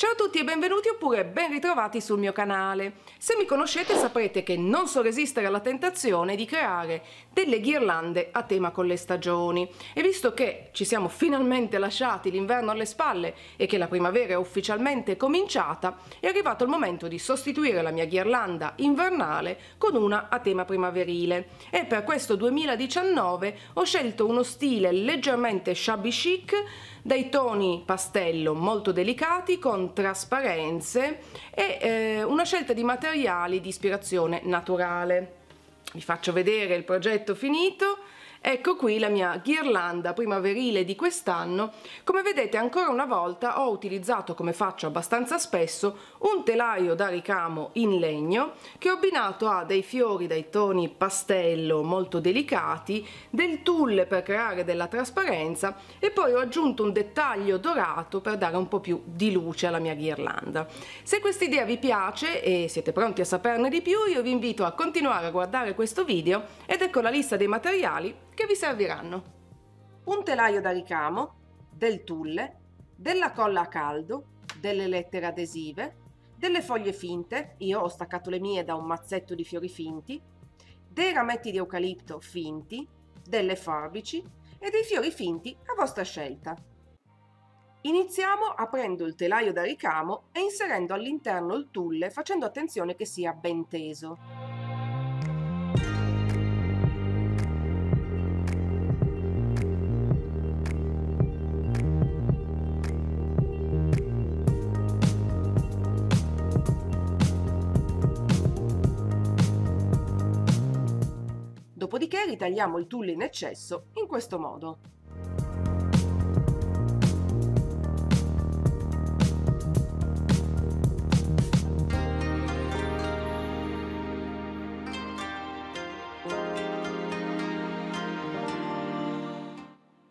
Ciao a tutti e benvenuti oppure ben ritrovati sul mio canale. Se mi conoscete saprete che non so resistere alla tentazione di creare delle ghirlande a tema con le stagioni e visto che ci siamo finalmente lasciati l'inverno alle spalle e che la primavera è ufficialmente cominciata, è arrivato il momento di sostituire la mia ghirlanda invernale con una a tema primaverile e per questo 2019 ho scelto uno stile leggermente shabby chic dai toni pastello molto delicati con trasparenze e eh, una scelta di materiali di ispirazione naturale. Vi faccio vedere il progetto finito Ecco qui la mia ghirlanda primaverile di quest'anno. Come vedete ancora una volta ho utilizzato, come faccio abbastanza spesso, un telaio da ricamo in legno che ho abbinato a dei fiori dai toni pastello molto delicati, del tulle per creare della trasparenza e poi ho aggiunto un dettaglio dorato per dare un po' più di luce alla mia ghirlanda. Se questa idea vi piace e siete pronti a saperne di più, io vi invito a continuare a guardare questo video ed ecco la lista dei materiali che vi serviranno. Un telaio da ricamo, del tulle, della colla a caldo, delle lettere adesive, delle foglie finte, io ho staccato le mie da un mazzetto di fiori finti, dei rametti di eucalipto finti, delle forbici e dei fiori finti a vostra scelta. Iniziamo aprendo il telaio da ricamo e inserendo all'interno il tulle facendo attenzione che sia ben teso. Dopodiché ritagliamo il tulle in eccesso in questo modo.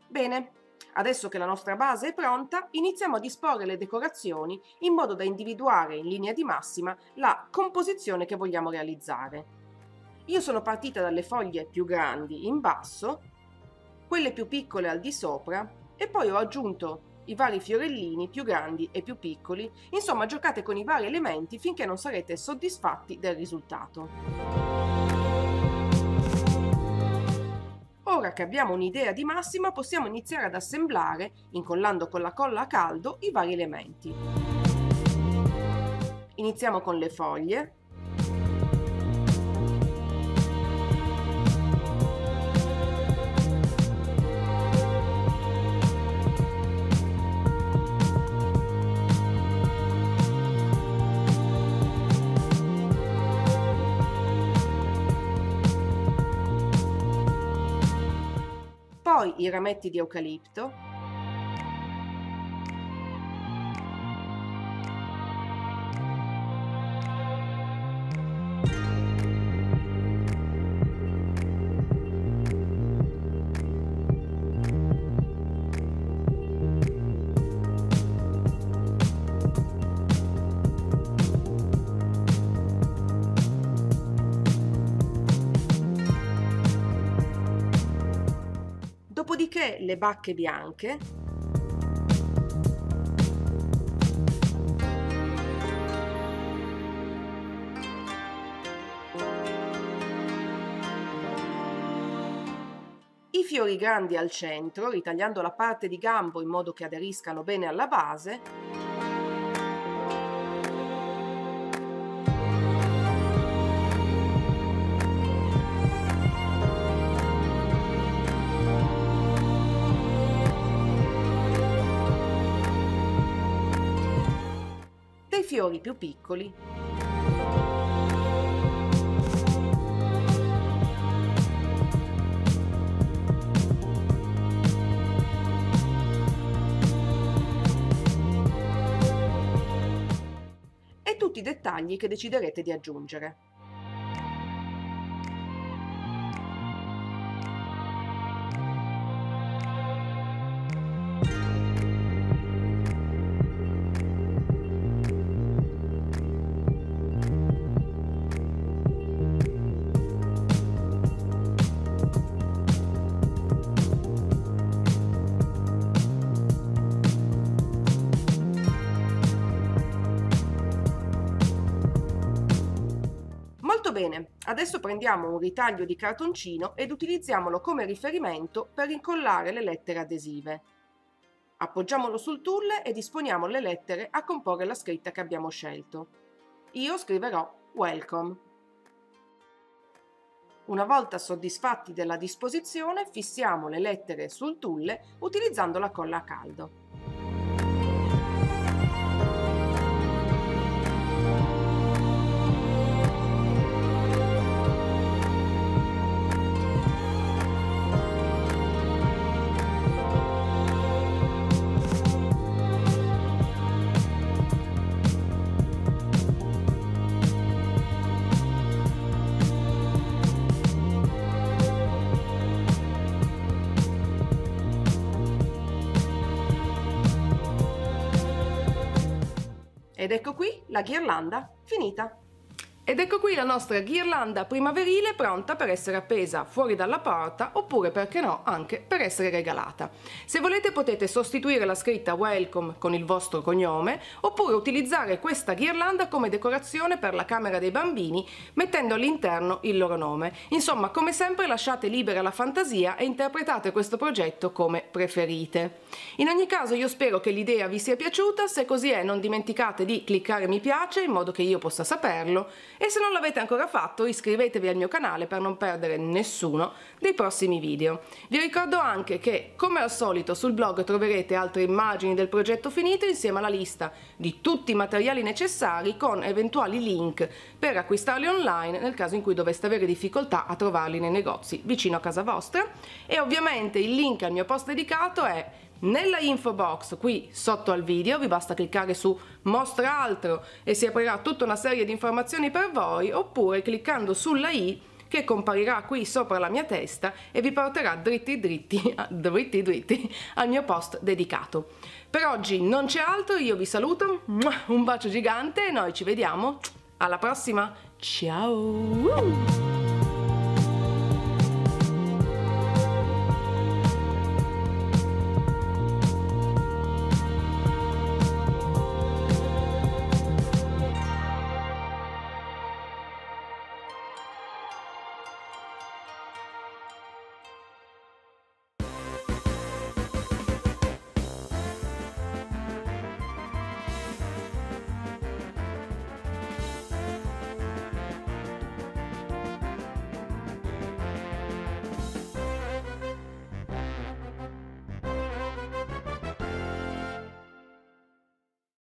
Bene, adesso che la nostra base è pronta, iniziamo a disporre le decorazioni in modo da individuare in linea di massima la composizione che vogliamo realizzare. Io sono partita dalle foglie più grandi in basso, quelle più piccole al di sopra e poi ho aggiunto i vari fiorellini più grandi e più piccoli, insomma giocate con i vari elementi finché non sarete soddisfatti del risultato. Ora che abbiamo un'idea di massima possiamo iniziare ad assemblare, incollando con la colla a caldo, i vari elementi. Iniziamo con le foglie, poi i rametti di eucalipto, le bacche bianche. I fiori grandi al centro, ritagliando la parte di gambo in modo che aderiscano bene alla base fiori più piccoli. E tutti i dettagli che deciderete di aggiungere. Bene, adesso prendiamo un ritaglio di cartoncino ed utilizziamolo come riferimento per incollare le lettere adesive. Appoggiamolo sul tool e disponiamo le lettere a comporre la scritta che abbiamo scelto. Io scriverò Welcome. Una volta soddisfatti della disposizione, fissiamo le lettere sul tool utilizzando la colla a caldo. Ed ecco qui la ghirlanda finita. Ed ecco qui la nostra ghirlanda primaverile pronta per essere appesa fuori dalla porta oppure perché no anche per essere regalata. Se volete potete sostituire la scritta welcome con il vostro cognome oppure utilizzare questa ghirlanda come decorazione per la camera dei bambini mettendo all'interno il loro nome. Insomma come sempre lasciate libera la fantasia e interpretate questo progetto come preferite. In ogni caso io spero che l'idea vi sia piaciuta, se così è non dimenticate di cliccare mi piace in modo che io possa saperlo e se non l'avete ancora fatto iscrivetevi al mio canale per non perdere nessuno dei prossimi video. Vi ricordo anche che come al solito sul blog troverete altre immagini del progetto finito insieme alla lista di tutti i materiali necessari con eventuali link per acquistarli online nel caso in cui doveste avere difficoltà a trovarli nei negozi vicino a casa vostra e ovviamente il link al mio post dedicato è nella info box qui sotto al video vi basta cliccare su mostra altro e si aprirà tutta una serie di informazioni per voi oppure cliccando sulla i che comparirà qui sopra la mia testa e vi porterà dritti dritti, dritti dritti al mio post dedicato. Per oggi non c'è altro, io vi saluto, un bacio gigante e noi ci vediamo alla prossima, ciao!